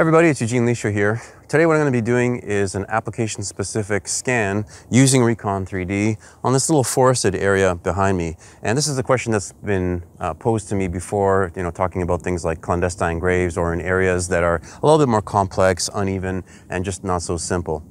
everybody, it's Eugene Liscio here. Today what I'm going to be doing is an application-specific scan using Recon 3D on this little forested area behind me. And this is a question that's been uh, posed to me before, you know, talking about things like clandestine graves or in areas that are a little bit more complex, uneven, and just not so simple.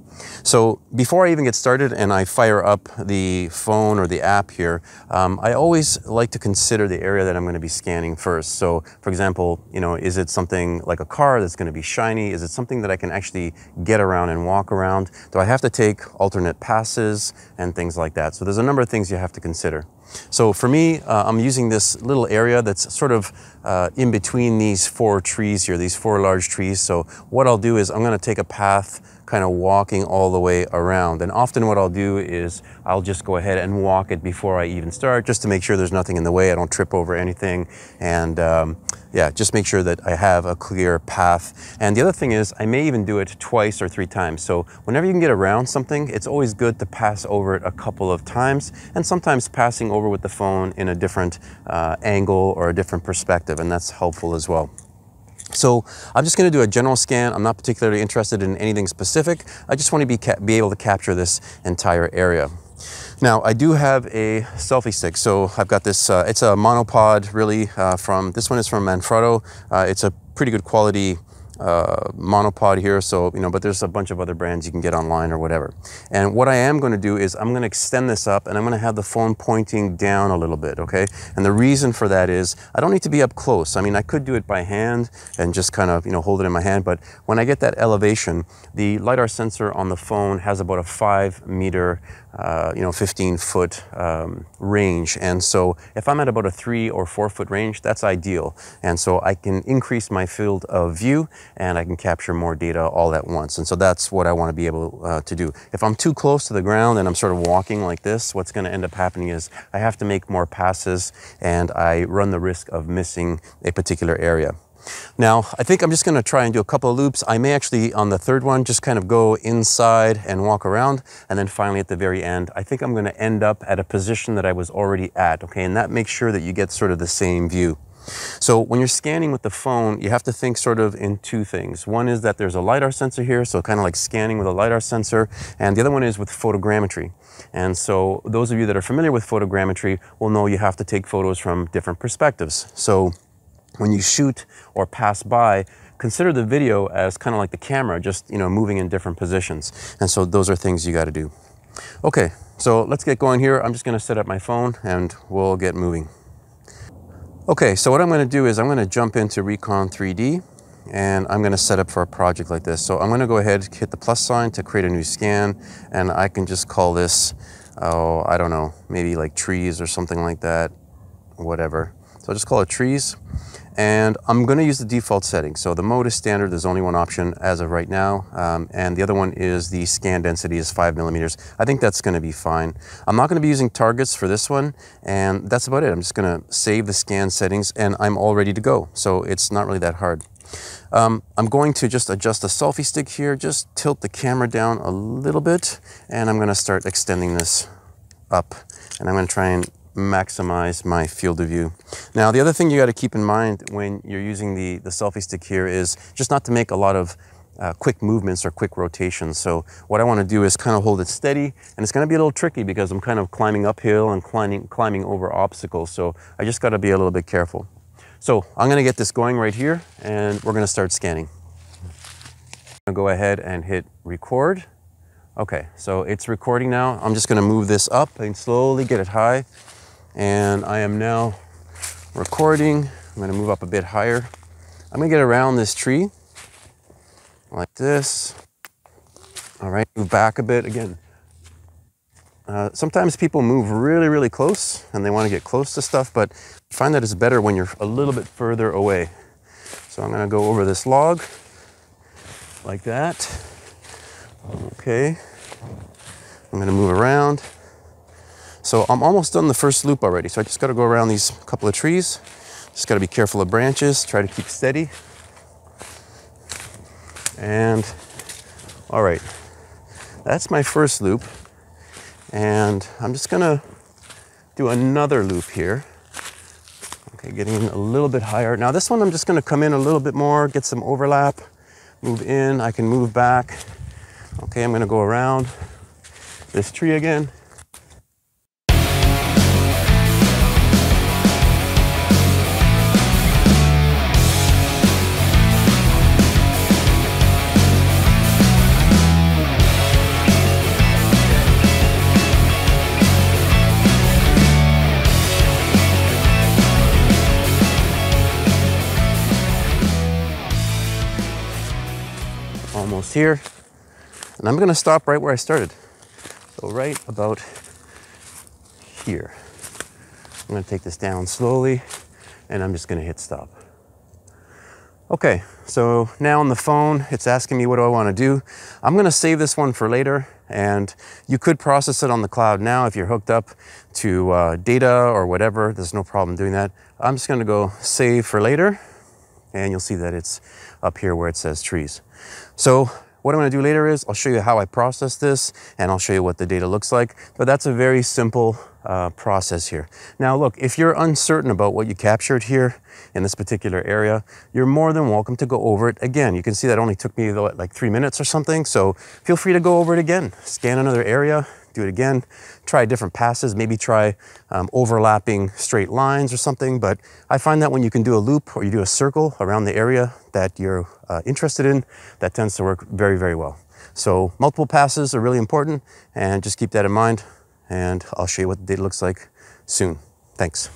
So before I even get started and I fire up the phone or the app here, um, I always like to consider the area that I'm going to be scanning first. So for example, you know, is it something like a car that's going to be shiny? Is it something that I can actually get around and walk around? Do I have to take alternate passes and things like that? So there's a number of things you have to consider. So for me, uh, I'm using this little area that's sort of uh, in between these four trees here, these four large trees. So what I'll do is I'm going to take a path kind of walking all the way around. And often what I'll do is I'll just go ahead and walk it before I even start just to make sure there's nothing in the way. I don't trip over anything. And um, yeah, just make sure that I have a clear path. And the other thing is I may even do it twice or three times. So whenever you can get around something, it's always good to pass over it a couple of times and sometimes passing over with the phone in a different uh, angle or a different perspective. And that's helpful as well. So I'm just going to do a general scan. I'm not particularly interested in anything specific. I just want to be, be able to capture this entire area. Now I do have a selfie stick. So I've got this, uh, it's a monopod really uh, from, this one is from Manfrotto. Uh, it's a pretty good quality uh, monopod here. So, you know, but there's a bunch of other brands you can get online or whatever. And what I am going to do is I'm going to extend this up and I'm going to have the phone pointing down a little bit. Okay. And the reason for that is I don't need to be up close. I mean, I could do it by hand and just kind of, you know, hold it in my hand. But when I get that elevation, the LiDAR sensor on the phone has about a five meter uh, you know, 15 foot um, range. And so if I'm at about a three or four foot range, that's ideal. And so I can increase my field of view and I can capture more data all at once. And so that's what I want to be able uh, to do. If I'm too close to the ground and I'm sort of walking like this, what's going to end up happening is I have to make more passes and I run the risk of missing a particular area. Now, I think I'm just going to try and do a couple of loops. I may actually, on the third one, just kind of go inside and walk around. And then finally at the very end, I think I'm going to end up at a position that I was already at. Okay, and that makes sure that you get sort of the same view. So when you're scanning with the phone, you have to think sort of in two things. One is that there's a LiDAR sensor here, so kind of like scanning with a LiDAR sensor. And the other one is with photogrammetry. And so those of you that are familiar with photogrammetry will know you have to take photos from different perspectives. So when you shoot or pass by, consider the video as kind of like the camera, just you know, moving in different positions. And so those are things you got to do. Okay, so let's get going here. I'm just going to set up my phone and we'll get moving. Okay, so what I'm going to do is I'm going to jump into Recon 3D and I'm going to set up for a project like this. So I'm going to go ahead, hit the plus sign to create a new scan, and I can just call this, oh, I don't know, maybe like trees or something like that, whatever. So I'll just call it trees. And I'm going to use the default setting. So the mode is standard. There's only one option as of right now. Um, and the other one is the scan density is five millimeters. I think that's going to be fine. I'm not going to be using targets for this one. And that's about it. I'm just going to save the scan settings and I'm all ready to go. So it's not really that hard. Um, I'm going to just adjust the selfie stick here, just tilt the camera down a little bit, and I'm going to start extending this up. And I'm going to try and maximize my field of view. Now, the other thing you got to keep in mind when you're using the, the selfie stick here is just not to make a lot of uh, quick movements or quick rotations. So what I want to do is kind of hold it steady and it's going to be a little tricky because I'm kind of climbing uphill and climbing, climbing over obstacles. So I just got to be a little bit careful. So I'm going to get this going right here and we're going to start scanning. I'm going to go ahead and hit record. Okay, so it's recording now. I'm just going to move this up and slowly get it high and I am now recording. I'm going to move up a bit higher. I'm going to get around this tree like this. All right, move back a bit again. Uh, sometimes people move really, really close and they want to get close to stuff, but I find that it's better when you're a little bit further away. So I'm going to go over this log like that. Okay. I'm going to move around. So I'm almost done the first loop already. So I just got to go around these couple of trees. Just got to be careful of branches, try to keep steady. And all right, that's my first loop. And I'm just gonna do another loop here. Okay, getting a little bit higher. Now this one I'm just gonna come in a little bit more, get some overlap. move in, I can move back. Okay, I'm gonna go around this tree again. Almost here. And I'm gonna stop right where I started. So right about here. I'm gonna take this down slowly and I'm just gonna hit stop. Okay, so now on the phone, it's asking me what do I wanna do. I'm gonna save this one for later and you could process it on the cloud now if you're hooked up to uh, data or whatever. There's no problem doing that. I'm just gonna go save for later and you'll see that it's up here where it says trees. So what I'm gonna do later is I'll show you how I process this and I'll show you what the data looks like. But that's a very simple uh, process here. Now look, if you're uncertain about what you captured here in this particular area, you're more than welcome to go over it again. You can see that only took me like three minutes or something. So feel free to go over it again. Scan another area, do it again, try different passes, maybe try um, overlapping straight lines or something. But I find that when you can do a loop or you do a circle around the area that you're uh, interested in, that tends to work very, very well. So multiple passes are really important and just keep that in mind and I'll show you what the data looks like soon. Thanks.